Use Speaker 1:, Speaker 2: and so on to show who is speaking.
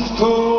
Speaker 1: Angst vor